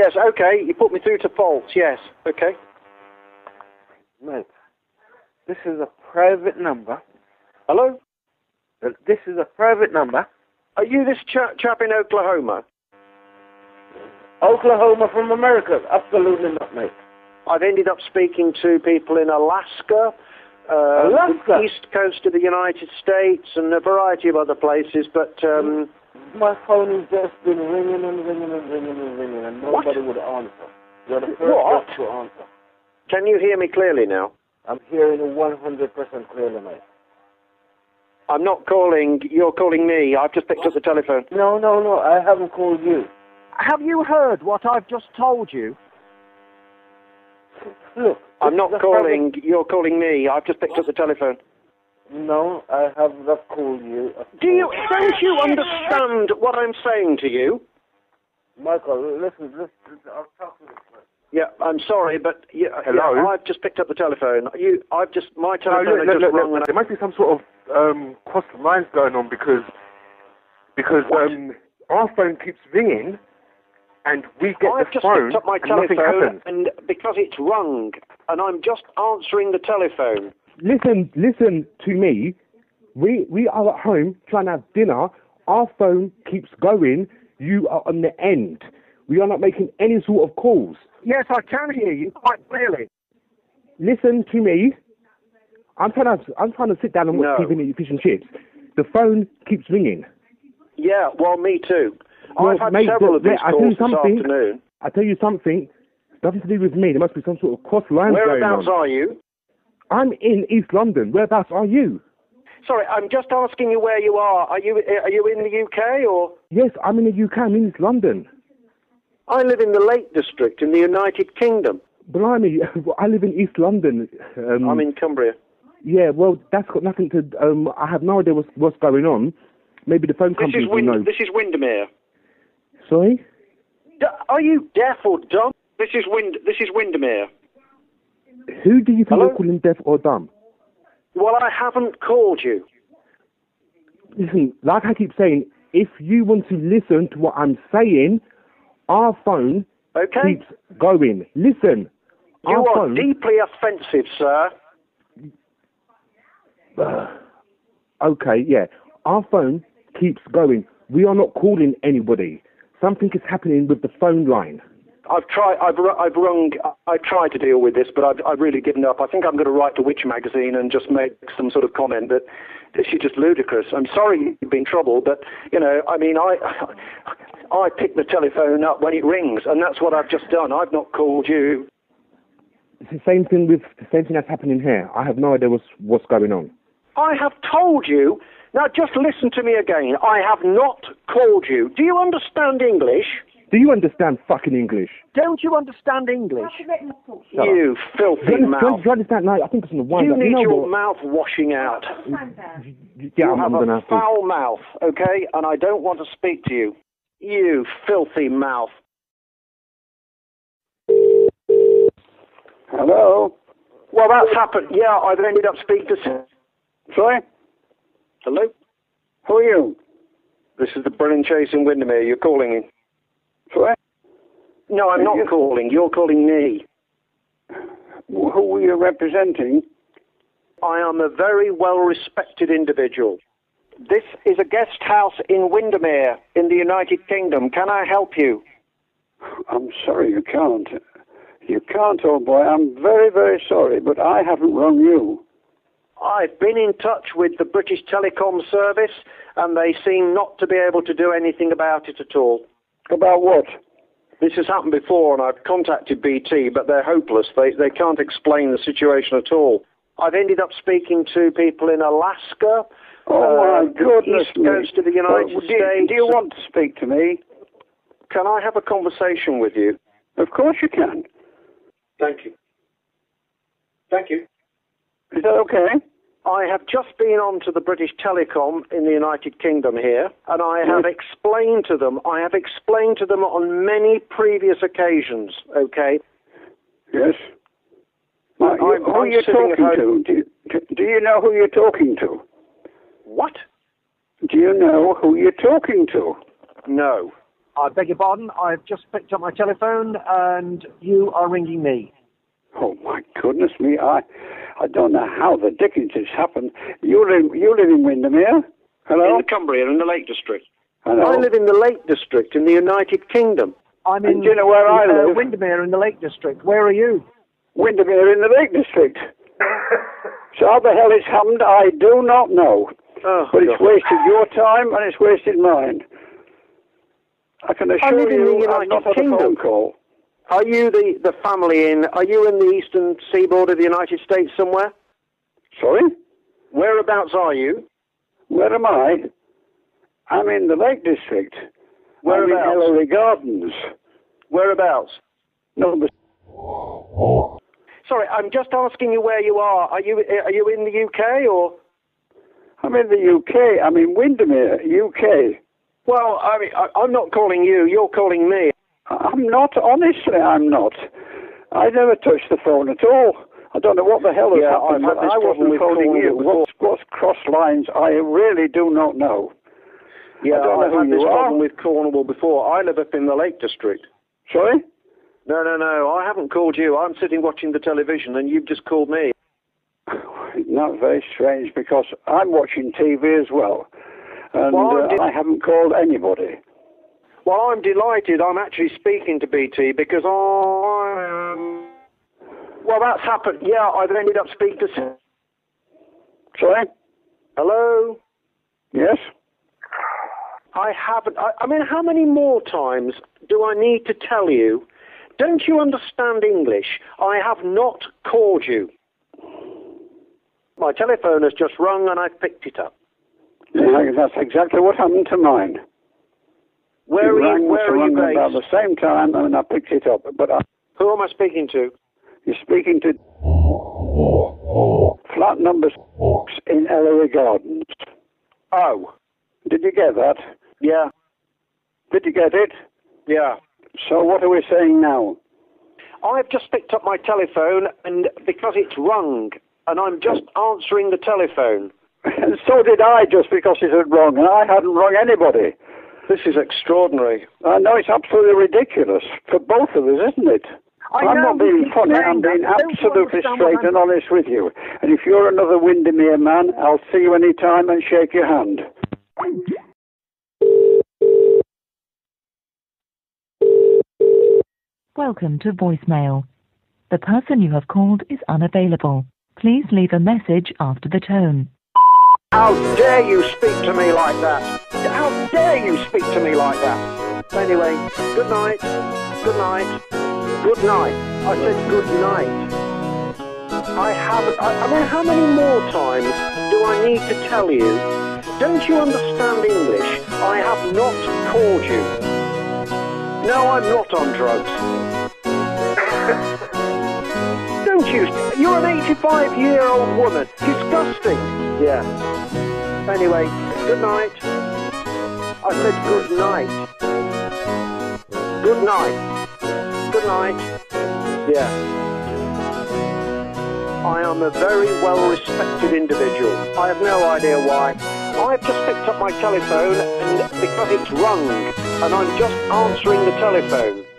Yes, okay. You put me through to faults. Yes, okay. Mate, this is a private number. Hello? Uh, This is a private number. Are you this cha- chap in Oklahoma? Oklahoma from America. Absolutely not, mate. I've ended up speaking to people in Alaska, uh, Alaska? the east coast of the United States, and a variety of other places. But um, My phone has just been ringing and ringing and ringing and ringing, and What? nobody would answer. You're the first What? person to answer. can you hear me clearly now? I'm hearing you 100% clearly, mate. I'm not calling. You're calling me. I've just picked up the telephone. No, no, no. I haven't called you. Have you heard what I've just told you? Look. I'm not calling. You're calling me. I've just picked up the telephone. Private- No, I have not called you. Do you? Don't you understand what I'm saying to you? Michael, listen, listen. I'll talk to this man. Yeah, I'm sorry, but yeah, Hello? yeah, I've just picked up the telephone. You, I've just my No, telephone look, had look, just look, rung. look, and there must be some sort of um, cross lines going on because because um, our phone keeps ringing and we get I've the just phone picked up my and nothing telephone, happens. and because it's rung, and I'm just answering the telephone. Listen, listen to me. We we are at home trying to have dinner. Our phone keeps going. You are on the end. We are not making any sort of calls. Yes, I can hear you quite clearly. Listen to me. I'm trying to I'm trying to sit down and watch No. TV and eat fish and chips. The phone keeps ringing. Yeah, well, me too. Well, I've had mate, several of these I calls this afternoon. I tell you something. Nothing to do with me. There must be some sort of cross going Whereabouts on. are you? I'm in East London. Whereabouts are you? Sorry, I'm just asking you where you are. Are you are you in the UK or? Yes, I'm in the UK. I'm in East London. I live in the Lake District in the United Kingdom. Blimey, I live in East London. Um, I'm in Cumbria. Yeah, well, that's got nothing to. Um, I have no idea what's what's going on. Maybe the phone This company is will know. This is Windermere. Sorry. D- are you deaf or dumb? This is Wind. This is Windermere. Who do you think Hello? you're calling deaf or dumb? Well, I haven't called you. Listen, like I keep saying, if you want to listen to what I'm saying, our phone Okay. keeps going. Listen, You are phone. deeply offensive, sir. okay, yeah, our phone keeps going. We are not calling anybody. Something is happening with the phone line. I've tried. I've, I've rung. I tried to deal with this, but I've, I've really given up. I think I'm going to write to Which magazine and just make some sort of comment that this is just ludicrous. I'm sorry you've been troubled, but you know, I mean, I I pick the telephone up when it rings, and that's what I've just done. I've not called you. It's the same thing with the same thing that's happening here. I have no idea what's what's going on. I have told you. Now, just listen to me again. I have not called you. Do you understand English? Do you understand fucking English? Don't you understand English? Shut you Do filthy you, understand, mouth. do you understand? No, I think it's on the one. You that, need know your what? mouth washing out. Yeah, You I'm, have I'm gonna a have to. foul mouth, okay? And I don't want to speak to you. You filthy mouth. Hello? Well, that's happened. Yeah, I've ended up speaking to. Sorry? Hello? Who are you? This is the Brilliant Chase in Windermere. You're calling me. Sorry? No, I'm not You- calling. You're calling me. Who are you representing? I am a very well respected individual. This is a guest house in Windermere in the United Kingdom. Can I help you? I'm sorry, you can't. You can't, old boy. I'm very, very sorry, but I haven't rung you. I've been in touch with the British Telecom Service and they seem not to be able to do anything about it at all. About what? This has happened before and I've contacted BT, but they're hopeless. They, they can't explain the situation at all. I've ended up speaking to people in Alaska, Oh, uh, my goodness east coast of the United Well, do, States. do you want to speak to me? Can I have a conversation with you? Of course you can. Thank you. Thank you. Is that okay? I have just been on to the British Telecom in the United Kingdom here, and I have mm. explained to them, I have explained to them on many previous occasions, okay? Yes. Now, you- I'm- who I'm are you talking to? Do you, do- do you know who you're talking to? What? Do you know who you're talking to? No. I beg your pardon. I've just picked up my telephone and you are ringing me. Oh my goodness me! I, I don't know how the dickens it's happened. You live, you live in Windermere? Hello. In the Cumbria, in the Lake District. Hello. I live in the Lake District in the United Kingdom. I'm And in do you know where I uh, live? Windermere in the Lake District. Where are you? Windermere in the Lake District. so how the hell it's happened, I do not know. Oh, But it's God. wasted your time and it's wasted mine. I can assure live in you, the I've United not had a Kingdom. phone call. Are you the, the family in? Are you in the eastern seaboard of the United States somewhere? Sorry? Whereabouts are you? Where am I? I'm in the Lake District. Whereabouts? I'm in Ellery Gardens. Whereabouts? Number Sorry, I'm just asking you where you are. Are you are you in the UK or? I'm in the UK. I'm in Windermere, UK. Well, I mean, I, I'm not calling you. You're calling me. I'm not, honestly, I'm not. I never touched the phone at all. I don't know what the hell has Yeah, happened. I've had this I wasn't phoning calling you. What's, what's cross lines? I really do not know. Yeah, I don't know I've who had you this are. problem with Cornwall before. I live up in the Lake District. Sorry? No, no, no. I haven't called you. I'm sitting watching the television, and you've just called me. Not very strange because I'm watching TV as well. And Well, uh, I haven't called anybody. Well, I'm delighted. I'm actually speaking to BT because I. Um, well, that's happened. Yeah, I've ended up speaking to. Sorry? Hello. Yes? I haven't. I, I mean, how many more times do I need to tell you? Don't you understand English? I have not called you. My telephone has just rung and I've picked it up. Yeah, that's exactly what happened to mine. Where you are rang you? Where are you rang about the same time and I picked it up. But I, Who am I speaking to? you're speaking to flat number six in Ellery Gardens. Oh, Did you get that? yeah, Did you get it? yeah. So what are we saying now? I've just picked up my telephone and because it's rung and I'm just answering the telephone. And so did I, just because it had rung, and I hadn't rung anybody. This is extraordinary. I know it's absolutely ridiculous for both of us, isn't it? I am not being funny. I'm being but don't you absolutely straight and honest with you. And if you're another Windermere man, I'll see you any time and shake your hand. Welcome to voicemail. The person you have called is unavailable. Please leave a message after the tone. How dare you speak to me like that? How dare you speak to me like that? Anyway, good night. Good night. Good night. I said good night. I haven't. I, I mean, how many more times do I need to tell you? Don't you understand English? I have not called you. No, I'm not on drugs. Don't you? You're an 85 year old woman. Disgusting. Yeah. Anyway, good night. I said good night. Good night. Good night. Yeah. I am a very well respected individual. I have no idea why. I've just picked up my telephone and because it's rung and I'm just answering the telephone.